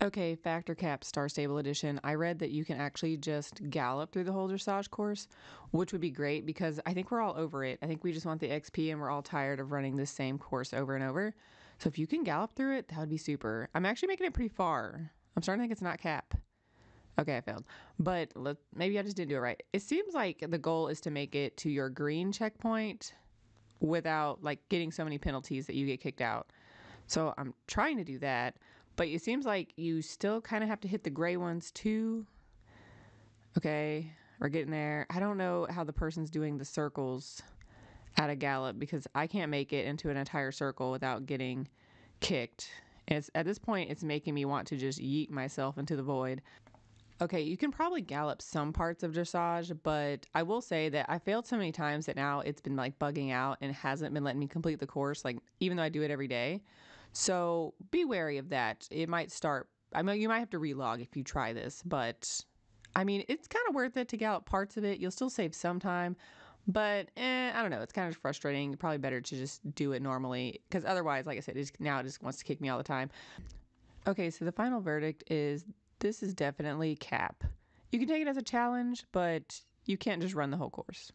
Okay, Fact or Cap Star Stable Edition. I read that you can actually just gallop through the whole dressage course, which would be great because I think we're all over it. I think we just want the XP and we're all tired of running the same course over and over. So if you can gallop through it, that would be super. I'm actually making it pretty far. I'm starting to think it's not cap. Okay, I failed. But let, maybe I just didn't do it right. It seems like the goal is to make it to your green checkpoint without like getting so many penalties that you get kicked out. So I'm trying to do that. But it seems like you still kind of have to hit the gray ones too. Okay, we're getting there. I don't know how the person's doing the circles at a gallop because I can't make it into an entire circle without getting kicked. It's, at this point, it's making me want to just yeet myself into the void. Okay, you can probably gallop some parts of dressage, but I will say that I failed so many times that now it's been like bugging out and hasn't been letting me complete the course, like even though I do it every day. So be wary of that. It might start, I mean, you might have to relog if you try this, but I mean, it's kind of worth it to get gallop parts of it. You'll still save some time, but eh, I don't know. It's kind of frustrating. Probably better to just do it normally because otherwise, like I said, it's, now it just wants to kick me all the time. Okay, so the final verdict is this is definitely cap. You can take it as a challenge, but you can't just run the whole course.